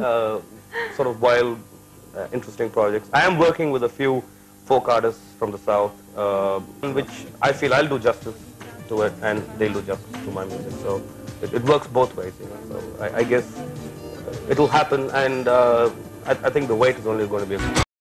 Uh, sort of wild, uh, interesting projects. I am working with a few folk artists from the south, uh, which I feel I'll do justice to it, and they'll do justice to my music. So it, it works both ways, you know. So I, I guess it'll happen, and uh, I, I think the wait is only going to be.